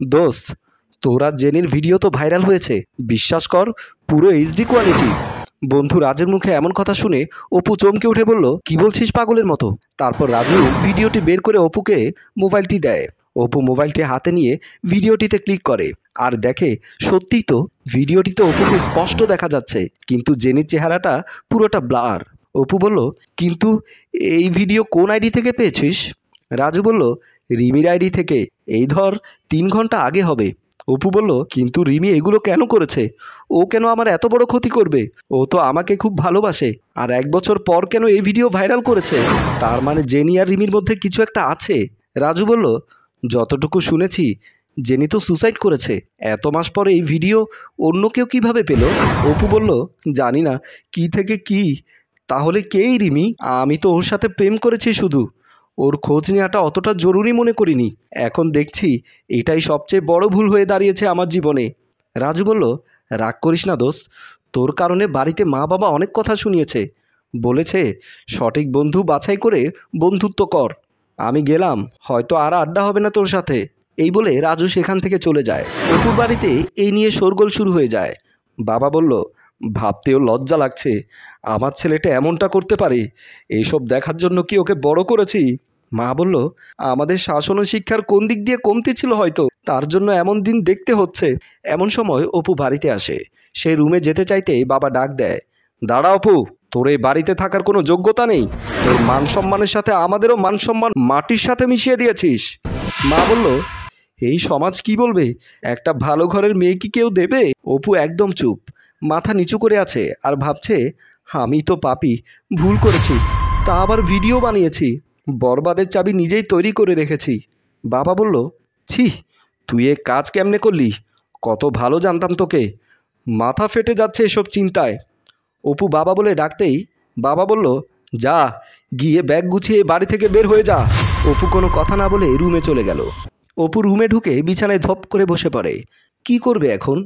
দোস্ত, তোরা জেনির ভিডিও তো ভাইরাল হয়েছে। বিশ্বাস কর, পুরো এইচডি কোয়ালিটি বন্ধু রাজের মুখে এমন কথা শুনে অপু চমকে উঠে বলল, কি বলছিস পাগলের মতো? তারপর রাজু ভিডিওটি বের করে অপুকে মোবাইলটি দেয়। অপু মোবাইলটি হাতে নিয়ে ভিডিওটিতে ক্লিক করে। আর দেখে, সত্যিই তো, ভিডিওটিতে অপুকে স্পষ্ট দেখা যাচ্ছে, কিন্তু জেনির চেহারাটা পুরোটা ব্লার। অপু বলল, কিন্তু এই ভিডিও কোন আইডি থেকে পেয়েছিস? রাজু বলল, রিমির আইডি থেকে এই ধর তিন ঘণ্টা আগে হবে। অপু বলল, কিন্তু রিমি এগুলো কেন করেছে? ও কেন আমার এত বড় ক্ষতি করবে? ও তো আমাকে খুব ভালোবাসে। আর এক বছর পর কেন এই ভিডিও ভাইরাল করেছে? তার মানে জেনি আর রিমির মধ্যে কিছু একটা আছে? রাজু বলল, যতটুকু শুনেছি, জেনি তো সুসাইড করেছে। এত মাস পরে এই ভিডিও অন্য কেউ কীভাবে পেল? অপু বলল, জানি না, কি থেকে কি? তাহলে কেই রিমি? আমি তো ওর সাথে প্রেম করেছি শুধু। ওর খোঁজ নেওয়াটা অতটা জরুরি মনে করিনি। এখন দেখছি এটাই সবচেয়ে বড় ভুল হয়ে দাঁড়িয়েছে আমার জীবনে। রাজু বলল, রাগ করিস না দোস্ত। তোর কারণে বাড়িতে মা বাবা অনেক কথা শুনিয়েছে। বলেছে, সঠিক বন্ধু বাছাই করে বন্ধুত্ব কর। আমি গেলাম, হয়তো আর আড্ডা হবে না তোর সাথে। এই বলে রাজু সেখান থেকে চলে যায়। অপুর বাড়িতে এই নিয়ে শোরগোল শুরু হয়ে যায়। বাবা বলল ভাবতেও লজ্জা লাগছে। আমার ছেলেটা এমনটা করতে পারে? এইসব দেখার জন্য কি ওকে বড় করেছি? মা বলল, আমাদের শাসন ও শিক্ষার কোন দিক দিয়ে কমতি ছিল হয়তো? তার জন্য এমন দিন দেখতে হচ্ছে। এমন সময় অপু বাড়িতে আসে। সে রুমে যেতে চাইতে বাবা ডাক দেয়, দাঁড়া অপু, তোর এই বাড়িতে থাকার কোনো যোগ্যতা নেই। তোর মান সম্মানের সাথে আমাদেরও মান সম্মান মাটির সাথে মিশিয়ে দিয়েছিস। মা বলল, এই সমাজ কি বলবে? একটা ভালো ঘরের মেয়ে কি কেউ দেবে? অপু একদম চুপ। মাথা নিচু করে আছে আর ভাবছে, আমি তো পাপি, ভুল করেছি, তা আবার ভিডিও বানিয়েছি, বরবাদের চাবি নিজেই তৈরি করে রেখেছি। বাবা বলল, ছি, তুই এ কাজ কেমনে করলি? কত ভালো জানতাম তোকে। মাথা ফেটে যাচ্ছে এসব চিন্তায়। অপু বাবা বলে ডাকতেই, বাবা বলল, যা, গিয়ে ব্যাগ গুছিয়ে বাড়ি থেকে বের হয়ে যা। অপু কোনো কথা না বলে রুমে চলে গেল। অপু রুমে ঢুকে বিছানায় ধপ করে বসে পড়ে। কি করবে এখন?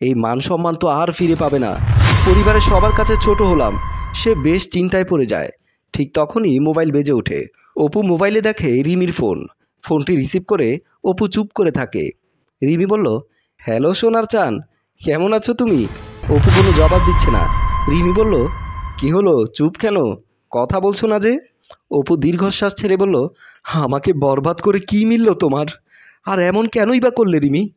এই মান সম্মান তো আর ফিরে পাবে না। পরিবারের সবার কাছে ছোট হলাম। সে বেশ চিন্তায় পড়ে যায়। ঠিক তখনই মোবাইল বেজে ওঠে। অপু মোবাইলে দেখে রিমির ফোন। ফোনটি রিসিভ করে অপু চুপ করে থাকে। রিমি বলল, হ্যালো, সোনার চান। কেমন আছো তুমি? অপু কোনো জবাব দিচ্ছে না। রিমি বলল, কি হলো? চুপ কেন? কথা বলছো না যে? অপু দীর্ঘশ্বাস ছেড়ে বলল, আমাকে বরবাদ করে কি মিলল তোমার? আর এমন কেনই বা করলে রিমি?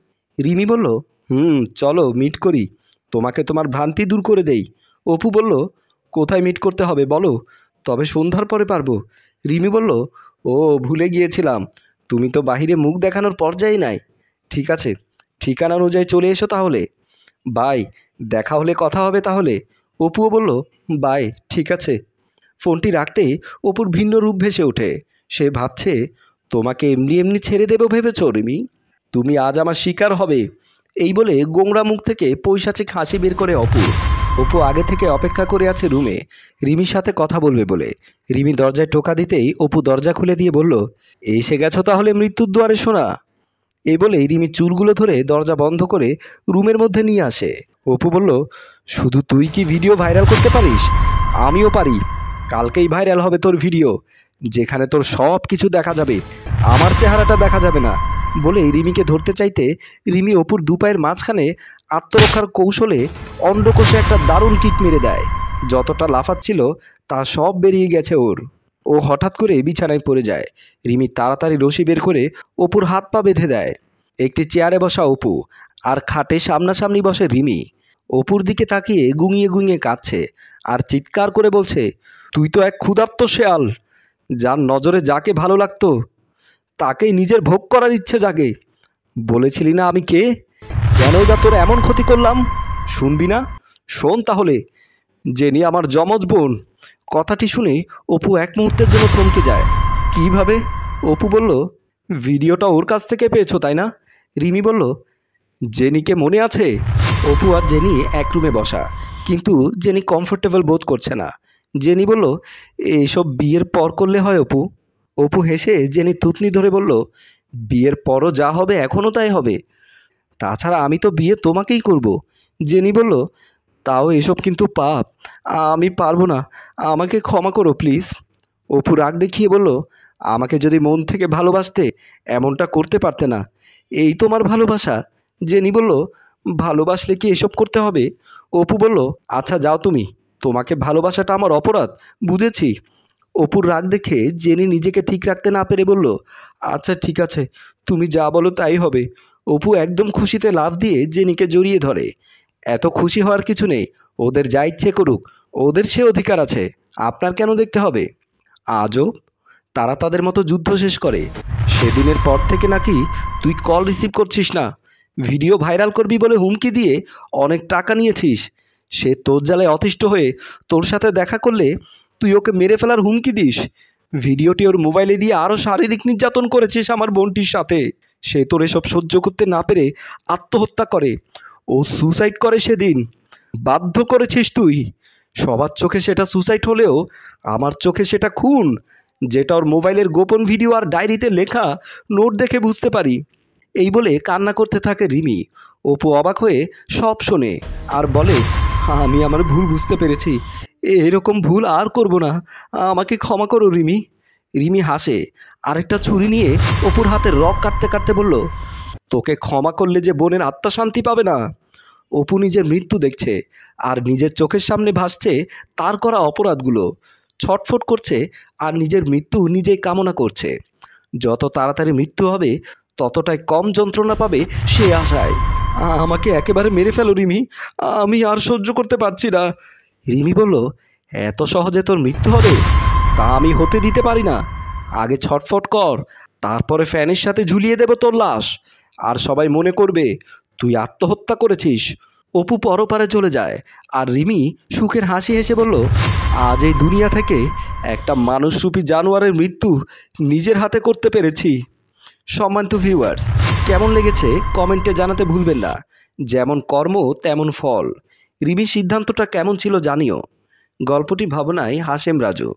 রিমি বলল হুম, চলো মিট করি। তোমাকে তোমার ভ্রান্তি দূর করে দেই। অপু বলল, কোথায় মিট করতে হবে বলো? তবে সন্ধ্যার পরে পারব। রিমি বলল, ও, ভুলে গিয়েছিলাম। তুমি তো বাহিরে মুখ দেখানোর পর্যায়ে নাই। ঠিক আছে, ঠিকানা অনুযায়ী চলে এসো তাহলে। বাই, দেখা হলে কথা হবে তাহলে। অপুও বলল, বাই, ঠিক আছে। ফোনটি রাখতে অপুর ভিন্ন রূপ ভেসে ওঠে। সে ভাবছে, তোমাকে এমনি এমনি ছেড়ে দেবো ভেবেছ, রিমি? তুমি আজ আমার শিকার হবে। এই বলে গোংরা মুখ থেকে পৈশাচিক হাসি বের করে অপু। অপু আগে থেকে অপেক্ষা করে আছে রুমে। রিমির সাথে কথা বলবে বলে। রিমি দরজায় টোকা দিতেই অপু দরজা খুলে দিয়ে বলল, এসে গেছো তাহলে মৃত্যুর দুয়ারে শোনা এই বলেই রিমি চুলগুলো ধরে দরজা বন্ধ করে রুমের মধ্যে নিয়ে আসে। অপু বলল, শুধু তুই কি ভিডিও ভাইরাল করতে পারিস? আমিও পারি। কালকেই ভাইরাল হবে তোর ভিডিও। যেখানে তোর সব কিছু দেখা যাবে। আমার চেহারাটা দেখা যাবে না। বলে রিমিকে ধরতে চাইতে রিমি অপুর দুপায়ের মাঝখানে আত্মরক্ষার কৌশলে অন্ডকোষে একটা দারুণ কিক মেরে দেয়। যতটা লাফাচ্ছিল, তা সব বেরিয়ে গেছে ওর। ও হঠাৎ করে বিছানায় পড়ে যায়। রিমি তাড়াতাড়ি রশি বের করে অপুর হাত পা বেঁধে দেয়। একটি চেয়ারে বসা অপু, আর খাটে সামনাসামনি বসে রিমি। অপুর দিকে তাকিয়ে গুঙিয়ে গুঙিয়ে কাঁদছে, আর চিৎকার করে বলছে, তুই তো এক ক্ষুধার্ত শেয়াল। যার নজরে যাকে ভালো লাগতো তাকেই নিজের ভোগ করার ইচ্ছে জাগে। বলেছিলি না আমি কে? কেনই বা তোর এমন ক্ষতি করলাম? শুনবি না? শোন তাহলে জেনি আমার যমজ বোন। কথাটি শুনে অপু এক মুহূর্তের জন্য থমকে যায়। কীভাবে? অপু বলল, ভিডিওটা ওর কাছ থেকে পেয়েছ, তাই না? রিমি বলল, জেনিকে মনে আছে? অপু আর জেনি এক রুমে বসা, কিন্তু জেনি কমফোর্টেবল বোধ করছে না। জেনি বলল এইসব বিয়ের পর করলে হয়, অপু? অপু হেসে জেনি থুতনি ধরে বলল, বিয়ের পরও যা হবে এখনও তাই হবে। তাছাড়া আমি তো বিয়ে তোমাকেই করব। জেনি বলল, তাও এসব কিন্তু পাপ। আমি পারব না। আমাকে ক্ষমা করো, প্লিজ। অপু রাগ দেখিয়ে বলল, আমাকে যদি মন থেকে ভালোবাসতে এমনটা করতে পারতে না, এই তোমার ভালোবাসা? জেনি বলল, ভালোবাসলে কি এসব করতে হবে? অপু বলল আচ্ছা যাও তুমি। তোমাকে ভালোবাসাটা আমার অপরাধ, বুঝেছি। অপুর রাগ দেখে জেনি নিজেকে ঠিক রাখতে না পেরে বলল আচ্ছা ঠিক আছে, তুমি যা বলো তাই হবে। অপু একদম খুশিতে লাভ দিয়ে জেনিকে জড়িয়ে ধরে। এত খুশি হওয়ার কিছু নেই, ওদের যা ইচ্ছে করুক, ওদের সে অধিকার আছে, আপনার কেন দেখতে হবে? আজও তারা তাদের মতো যুদ্ধ শেষ করে। সেদিনের পর থেকে নাকি তুই কল রিসিভ করছিস না? ভিডিও ভাইরাল করবি বলে হুমকি দিয়ে অনেক টাকা নিয়েছিস। সে তোর জ্বালায় অতিষ্ঠ হয়ে তোর সাথে দেখা করলে তুই ওকে মেরে ফেলার হুমকি দিস? ভিডিওটি ওর মোবাইলে দিয়ে আরও শারীরিক নির্যাতন করেছিস আমার বোনটির সাথে। সে তোর এসব সহ্য করতে না পেরে আত্মহত্যা করে। ও সুসাইড করে সেদিন। বাধ্য করেছিস তুই। সবার চোখে সেটা সুসাইড হলেও আমার চোখে সেটা খুন, যেটা ওর মোবাইলের গোপন ভিডিও আর ডায়েরিতে লেখা নোট দেখে বুঝতে পারি। এই বলে কান্না করতে থাকে রিমি। অপু অবাক হয়ে সব শোনে আর বলে, আমি আমার ভুল বুঝতে পেরেছি। এরকম ভুল আর করব না। আমাকে ক্ষমা করো, রিমি। রিমি হাসে। আরেকটা ছুরি নিয়ে অপুর হাতে রক কাটতে কাটতে বলল, তোকে ক্ষমা করলে যে বোনের আত্মা শান্তি পাবে না। অপু নিজের মৃত্যু দেখছে আর নিজের চোখের সামনে ভাসছে তার করা অপরাধগুলো। ছটফট করছে আর নিজের মৃত্যু নিজেই কামনা করছে। যত তাড়াতাড়ি মৃত্যু হবে, ততটাই কম যন্ত্রণা পাবে সে আশায়। আমাকে একেবারে মেরে ফেলো, রিমি। আমি আর সহ্য করতে পারছি না। রিমি বলল, এত সহজে তোর মৃত্যু হবে? তা আমি হতে দিতে পারি না। আগে ছটফট কর, তারপরে ফ্যানের সাথে ঝুলিয়ে দেব তোর লাশ। আর সবাই মনে করবে, তুই আত্মহত্যা করেছিস। অপু পরপারে চলে যায়, আর রিমি সুখের হাসি হেসে বলল, আজ এই দুনিয়া থেকে একটা মানুষরূপী জানোয়ারের মৃত্যু নিজের হাতে করতে পেরেছি। সম্মানিত ভিউয়ার্স কেমন লেগেছে কমেন্টে জানাতে ভুলবেন না। যেমন কর্ম, তেমন ফল। রিমির সিদ্ধান্তটা কেমন ছিল জানিও। গল্পটি ভাবনায় হাসেম রাজু।